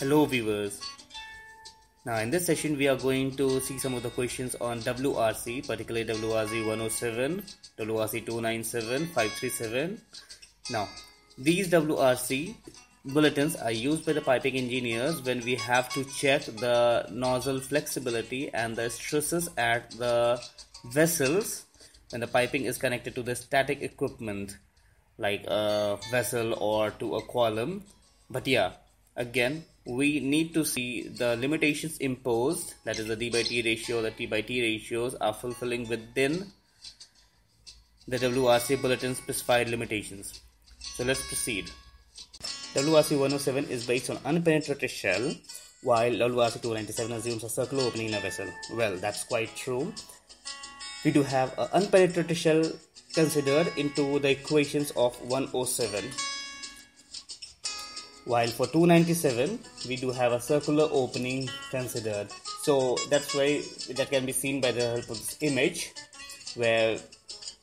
Hello viewers. Now in this session we are going to see some of the questions on WRC, particularly WRC 107, WRC 297, 537. Now these WRC bulletins are used by the piping engineers when we have to check the nozzle flexibility and the stresses at the vessels when the piping is connected to the static equipment like a vessel or to a column but yeah again we need to see the limitations imposed that is the d by t ratio the t by t ratios are fulfilling within the WRC bulletin specified limitations. So let's proceed. WRC 107 is based on unpenetrated shell while WRC 297 assumes a circular opening in a vessel. Well that's quite true. We do have an unpenetrated shell considered into the equations of 107 while for 297 we do have a circular opening considered. So that's why that can be seen by the help of this image where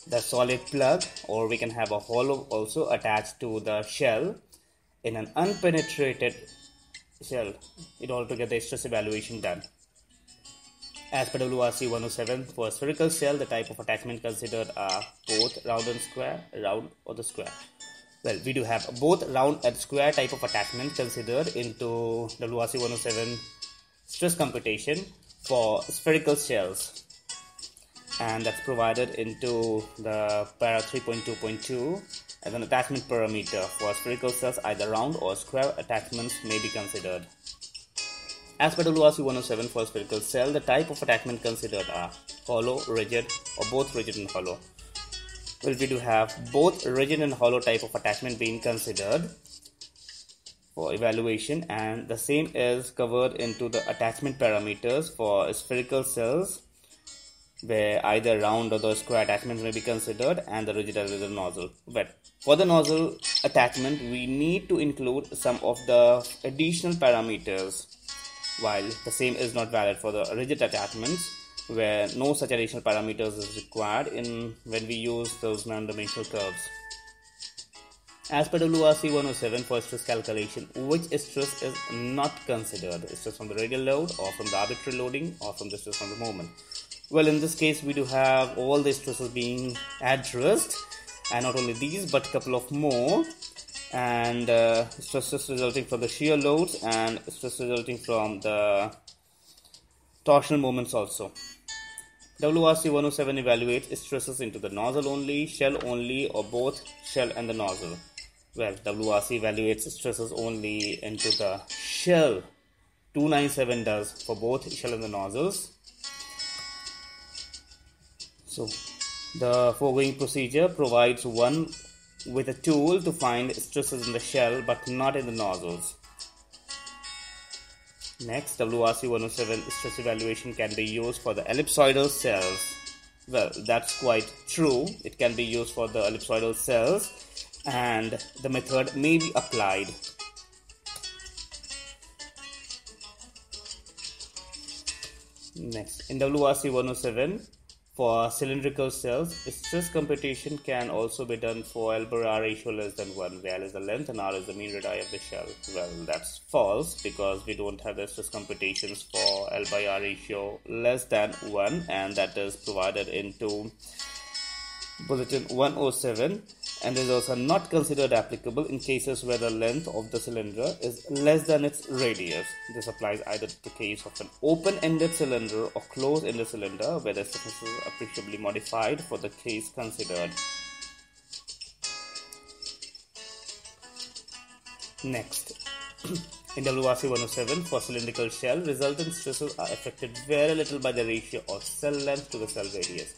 the solid plug or we can have a hollow also attached to the shell in an unpenetrated shell. It all to get the stress evaluation done. As per WRC 107 for a spherical shell the type of attachment considered are both round and square round or the square well we do have both round and square type of attachment considered into WRC 107 stress computation for spherical shells. And that's provided into the para 3.2.2 as an attachment parameter for spherical cells either round or square attachments may be considered. As per WRC 107 for spherical cell the type of attachment considered are hollow rigid or both rigid and hollow well be to have both rigid and hollow type of attachment being considered for evaluation and the same is covered into the attachment parameters for spherical cells where either round or the square attachments may be considered and the rigid as the nozzle. But for the nozzle attachment we need to include some of the additional parameters. While the same is not valid for the rigid attachments where no such additional parameters is required in when we use those non-dimensional curves. As per WRC 107 for stress calculation, which stress is not considered? Stress from the radial load or from the arbitrary loading or from the stress from the moment? Well, in this case, we do have all the stresses being addressed and not only these but a couple of more and uh, stresses resulting from the shear loads and stress resulting from the torsional moments also. WRC 107 evaluates stresses into the nozzle only, shell only, or both shell and the nozzle. Well, WRC evaluates stresses only into the shell. 297 does for both shell and the nozzles. So, the foregoing procedure provides one with a tool to find stresses in the shell but not in the nozzles. Next, WRC 107 stress evaluation can be used for the ellipsoidal cells. Well, that's quite true. It can be used for the ellipsoidal cells and the method may be applied. Next, in WRC 107, for cylindrical cells, stress computation can also be done for L by R ratio less than 1, where L is the length and R is the mean radii of the shell. Well, that's false because we don't have the stress computations for L by R ratio less than 1 and that is provided into bulletin 107 and is also not considered applicable in cases where the length of the cylinder is less than its radius. This applies either to the case of an open-ended cylinder or closed-ended cylinder where the stiffness is appreciably modified for the case considered. Next, in WRC 107 for cylindrical shell, resultant stresses are affected very little by the ratio of cell length to the cell radius.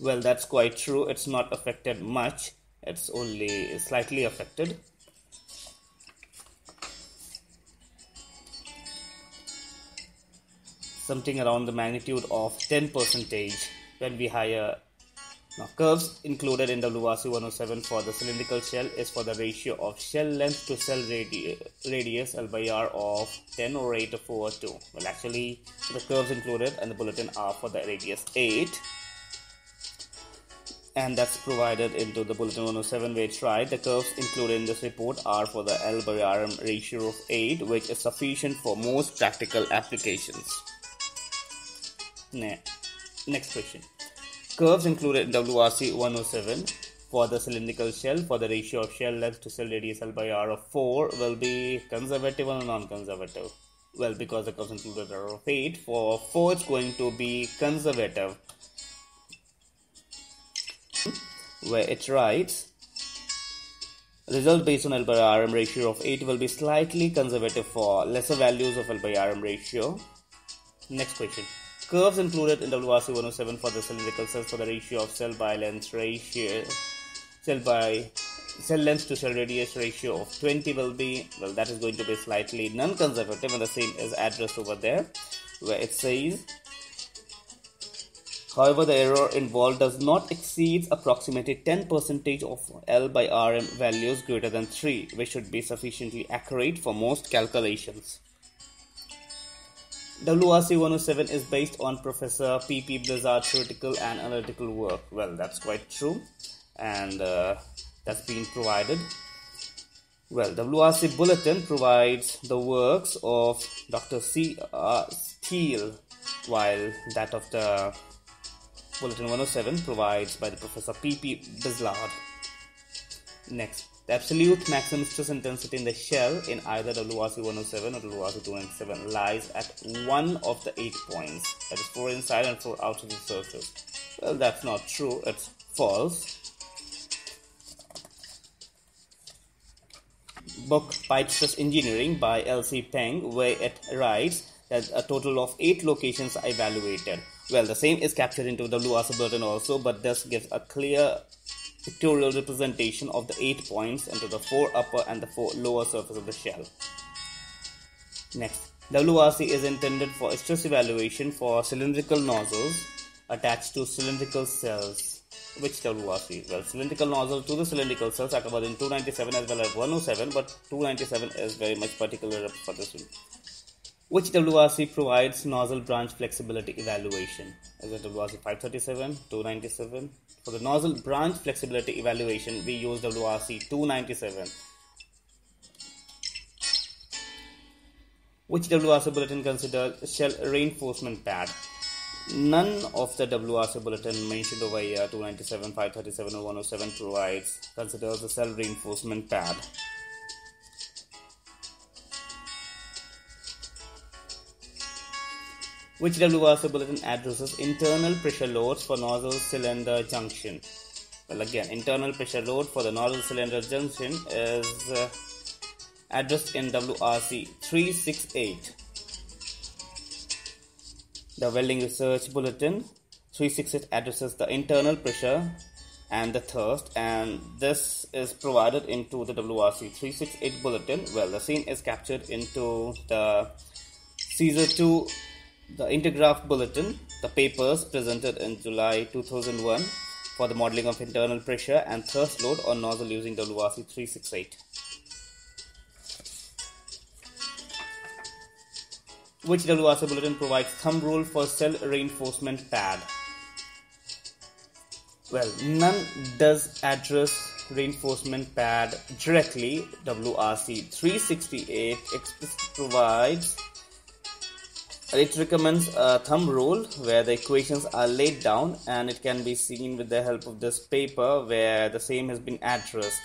Well, that's quite true. It's not affected much. It's only slightly affected. Something around the magnitude of 10 percentage when we hire now, curves included in WRC 107 for the cylindrical shell is for the ratio of shell length to cell radi radius L by R of 10 or 8 or 4 or 2. Well, actually, the curves included in the bulletin are for the radius 8 and that's provided into the bulletin 107 where it's right the curves included in this report are for the L by RM ratio of 8 which is sufficient for most practical applications. Next question. Curves included in WRC 107 for the cylindrical shell for the ratio of shell length to shell radius L by R of 4 will be conservative or non-conservative? Well, because the curves included are of 8, for 4 it's going to be conservative where it writes result based on L by RM ratio of 8 will be slightly conservative for lesser values of L by RM ratio. Next question. Curves included in WRC 107 for the cylindrical cells for the ratio of cell by length ratio cell by cell length to cell radius ratio of 20 will be well that is going to be slightly non-conservative and the same is addressed over there where it says However, the error involved does not exceed approximately 10% of L by Rm values greater than 3, which should be sufficiently accurate for most calculations. WRC 107 is based on Professor P.P. Bijlaard theoretical and analytical work. Well, that's quite true, and uh, that's been provided. Well, WRC Bulletin provides the works of Dr. C. Uh, Steele, while that of the Bulletin 107 provides by the Professor P.P. Bijlaard. Next, the absolute maximum stress intensity in the shell in either WRC 107 or WRC 297 lies at one of the eight points, that is 4 inside and 4 outside the surface. Well, that's not true, it's false. Book Pipe Stress Engineering by L.C. Peng, where it writes that a total of eight locations are evaluated well, the same is captured into the WRC bulletin also, but this gives a clear pictorial representation of the eight points into the four upper and the four lower surface of the shell. Next, WRC is intended for stress evaluation for cylindrical nozzles attached to cylindrical cells. Which WRC? Well, cylindrical nozzle to the cylindrical cells are covered in 297 as well as 107, but 297 is very much particular for this one. Which WRC provides nozzle branch flexibility evaluation? Is it WRC 537, 297? For the nozzle branch flexibility evaluation, we use WRC 297. Which WRC bulletin considers shell reinforcement pad? None of the WRC bulletin mentioned over here, 297, 537 or 107 provides, considers the cell reinforcement pad. Which WRC bulletin addresses internal pressure loads for nozzle cylinder junction. Well, again, internal pressure load for the nozzle cylinder junction is uh, addressed in WRC 368. The welding research bulletin 368 addresses the internal pressure and the thrust and this is provided into the WRC 368 bulletin. Well, the scene is captured into the Caesar 2 the Intergraph Bulletin, the papers presented in July 2001 for the modeling of internal pressure and thrust load on nozzle using WRC 368. Which WRC bulletin provides thumb rule for cell reinforcement pad? Well, none does address reinforcement pad directly. WRC 368 explicitly provides it recommends a thumb rule where the equations are laid down and it can be seen with the help of this paper where the same has been addressed.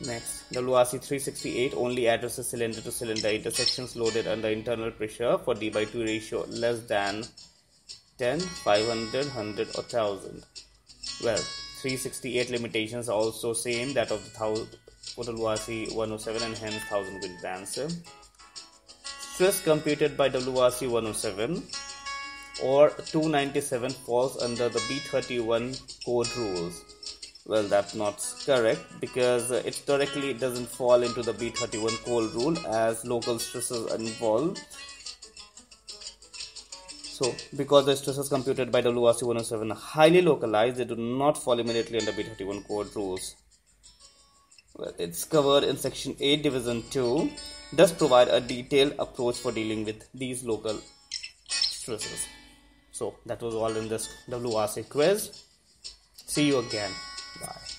Next, the WRC 368 only addresses cylinder to cylinder intersections loaded under internal pressure for D by 2 ratio less than 10, 500, 100 or 1000. Well, 368 limitations are also same that of the Total WRC 107 and hence 1000 will be answer. Stress computed by WRC 107 or 297 falls under the B31 code rules. Well, that's not correct because it directly doesn't fall into the B31 code rule as local stresses are involved. So, because the stresses computed by WRC 107 are highly localized, they do not fall immediately under B31 code rules well, it's covered in section 8 division 2 does provide a detailed approach for dealing with these local stresses. So that was all in this WRC quiz. See you again. Bye.